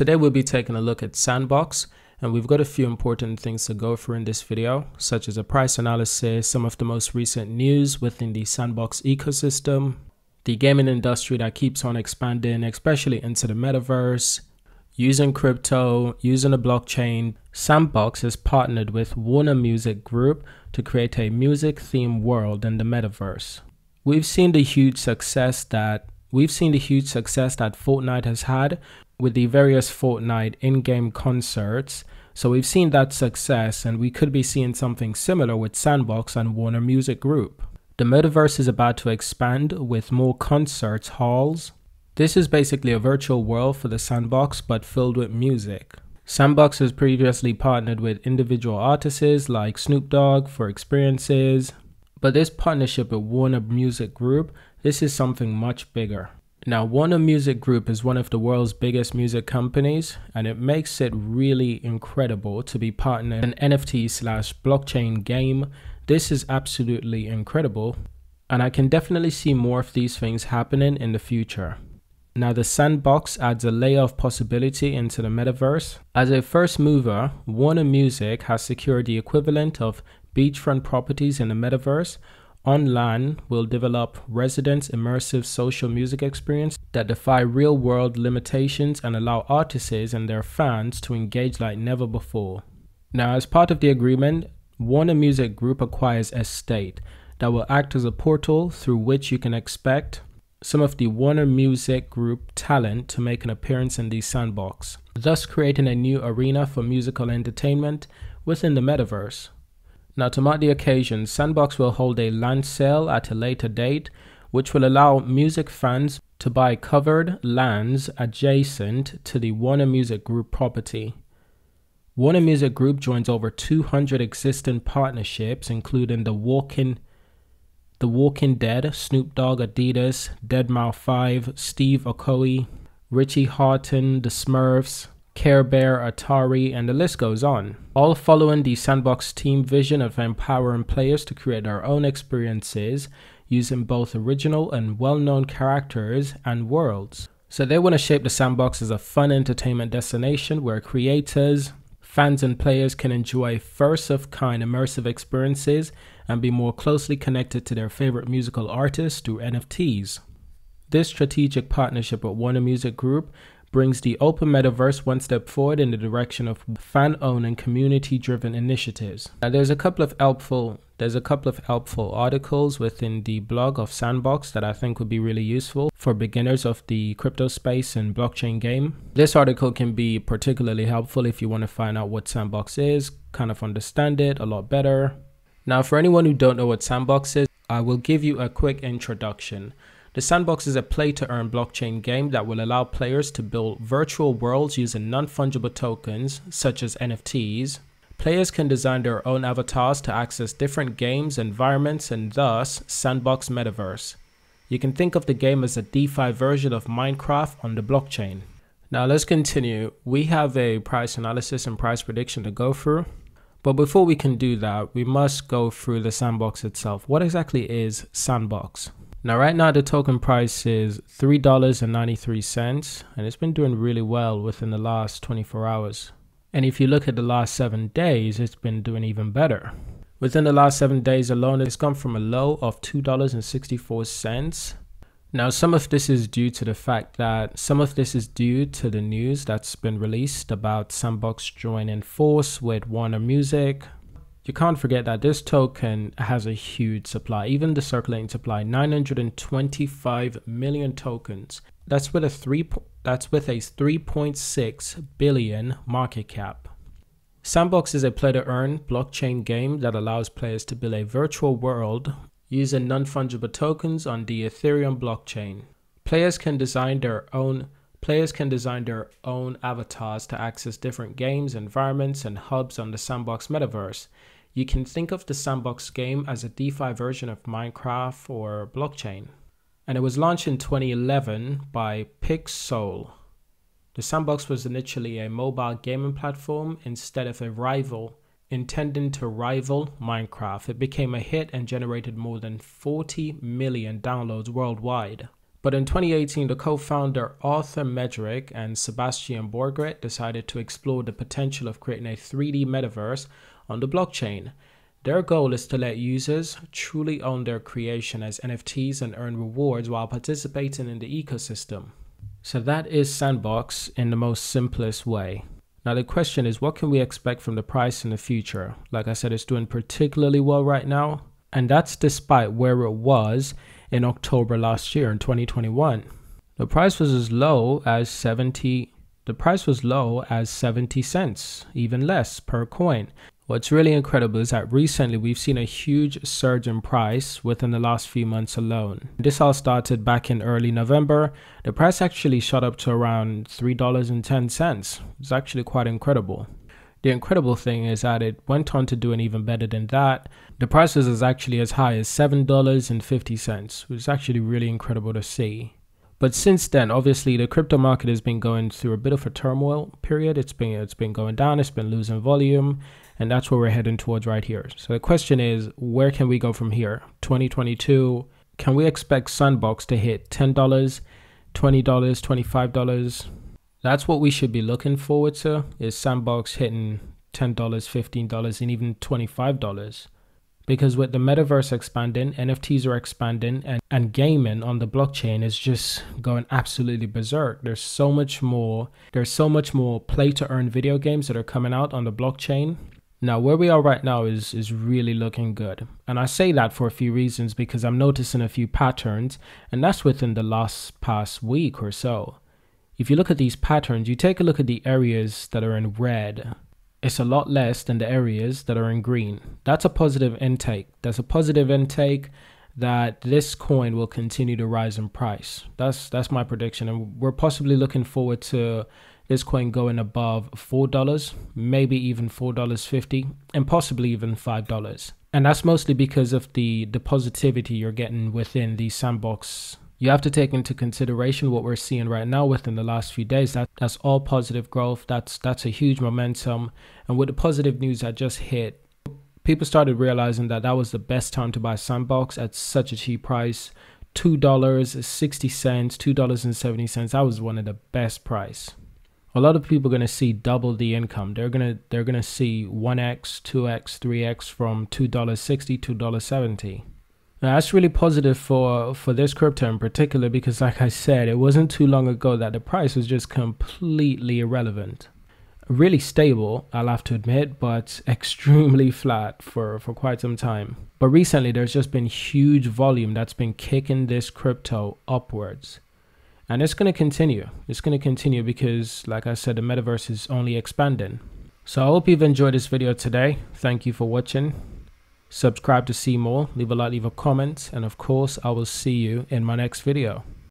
Today we'll be taking a look at Sandbox and we've got a few important things to go through in this video, such as a price analysis, some of the most recent news within the Sandbox ecosystem, the gaming industry that keeps on expanding, especially into the metaverse, using crypto, using a blockchain. Sandbox has partnered with Warner Music Group to create a music themed world in the metaverse. We've seen the huge success that we've seen the huge success that Fortnite has had with the various Fortnite in-game concerts. So we've seen that success and we could be seeing something similar with Sandbox and Warner Music Group. The metaverse is about to expand with more concerts halls. This is basically a virtual world for the Sandbox but filled with music. Sandbox has previously partnered with individual artists like Snoop Dogg for experiences, but this partnership with Warner Music Group, this is something much bigger. Now, Warner Music Group is one of the world's biggest music companies, and it makes it really incredible to be partnered in an NFT slash blockchain game. This is absolutely incredible, and I can definitely see more of these things happening in the future. Now, the sandbox adds a layer of possibility into the metaverse. As a first mover, Warner Music has secured the equivalent of beachfront properties in the metaverse on LAND will develop residents' immersive social music experience that defy real world limitations and allow artists and their fans to engage like never before. Now, as part of the agreement, Warner Music Group acquires Estate that will act as a portal through which you can expect some of the Warner Music Group talent to make an appearance in the sandbox, thus creating a new arena for musical entertainment within the metaverse. Now, to mark the occasion, Sandbox will hold a land sale at a later date, which will allow music fans to buy covered lands adjacent to the Warner Music Group property. Warner Music Group joins over 200 existing partnerships, including the Walking, the Walking Dead, Snoop Dogg, Adidas, Deadmau5, Steve Aoki, Richie Hawtin, The Smurfs, Care Bear, Atari, and the list goes on. All following the Sandbox team vision of empowering players to create their own experiences using both original and well known characters and worlds. So they want to shape the Sandbox as a fun entertainment destination where creators, fans, and players can enjoy first of kind immersive experiences and be more closely connected to their favorite musical artists through NFTs. This strategic partnership with Warner Music Group brings the open metaverse one step forward in the direction of fan-owned and community-driven initiatives. Now, there's a couple of helpful there's a couple of helpful articles within the blog of Sandbox that I think would be really useful for beginners of the crypto space and blockchain game. This article can be particularly helpful if you want to find out what Sandbox is, kind of understand it a lot better. Now, for anyone who don't know what Sandbox is, I will give you a quick introduction. The Sandbox is a play to earn blockchain game that will allow players to build virtual worlds using non fungible tokens, such as NFTs. Players can design their own avatars to access different games, environments, and thus Sandbox Metaverse. You can think of the game as a DeFi version of Minecraft on the blockchain. Now let's continue. We have a price analysis and price prediction to go through. But before we can do that, we must go through the sandbox itself. What exactly is sandbox? Now, right now, the token price is $3.93, and it's been doing really well within the last 24 hours. And if you look at the last seven days, it's been doing even better. Within the last seven days alone, it's gone from a low of $2.64. Now, some of this is due to the fact that some of this is due to the news that's been released about Sandbox joining force with Warner Music, you can't forget that this token has a huge supply. Even the circulating supply, 925 million tokens. That's with a three. That's with a 3.6 billion market cap. Sandbox is a play to earn blockchain game that allows players to build a virtual world using non fungible tokens on the Ethereum blockchain. Players can design their own Players can design their own avatars to access different games, environments, and hubs on the Sandbox metaverse. You can think of the Sandbox game as a DeFi version of Minecraft or blockchain. And it was launched in 2011 by Pixowl. The Sandbox was initially a mobile gaming platform instead of a rival, intending to rival Minecraft. It became a hit and generated more than 40 million downloads worldwide. But in 2018, the co-founder Arthur Madrid and Sebastian Borget decided to explore the potential of creating a 3D metaverse on the blockchain. Their goal is to let users truly own their creation as NFTs and earn rewards while participating in the ecosystem. So that is Sandbox in the most simplest way. Now the question is what can we expect from the price in the future? Like I said, it's doing particularly well right now, and that's despite where it was in October last year in 2021. The price was as low as 70 the price was low as 70 cents, even less per coin. What's really incredible is that recently we've seen a huge surge in price within the last few months alone. This all started back in early November. The price actually shot up to around $3.10. It's actually quite incredible. The incredible thing is that it went on to do an even better than that. The prices is actually as high as $7.50, which is actually really incredible to see. But since then, obviously, the crypto market has been going through a bit of a turmoil period. It's been it's been going down. It's been losing volume, and that's where we're heading towards right here. So the question is, where can we go from here? 2022. Can we expect Sandbox to hit ten dollars, twenty dollars, twenty-five dollars? That's what we should be looking forward to is Sandbox hitting $10, $15 and even $25. Because with the metaverse expanding, NFTs are expanding and, and gaming on the blockchain is just going absolutely berserk. There's so much more there's so much more play to earn video games that are coming out on the blockchain. Now, where we are right now is is really looking good. And I say that for a few reasons because I'm noticing a few patterns and that's within the last past week or so if you look at these patterns, you take a look at the areas that are in red, it's a lot less than the areas that are in green. That's a positive intake. That's a positive intake that this coin will continue to rise in price. That's that's my prediction and we're possibly looking forward to this coin going above $4, maybe even $4.50 and possibly even $5. And that's mostly because of the the positivity you're getting within the sandbox you have to take into consideration what we're seeing right now within the last few days. That that's all positive growth. That's that's a huge momentum. And with the positive news that just hit, people started realizing that that was the best time to buy Sandbox at such a cheap price. Two dollars sixty cents, two dollars and seventy cents. That was one of the best price. A lot of people are gonna see double the income. They're gonna they're gonna see one x, two x, three x from two dollars sixty to dollar seventy. That's really positive for for this crypto in particular because, like I said, it wasn't too long ago that the price was just completely irrelevant. Really stable, I'll have to admit, but extremely flat for for quite some time. But recently, there's just been huge volume that's been kicking this crypto upwards, and it's going to continue. It's going to continue because, like I said, the metaverse is only expanding. So I hope you've enjoyed this video today. Thank you for watching. Subscribe to see more, leave a like, leave a comment, and of course, I will see you in my next video.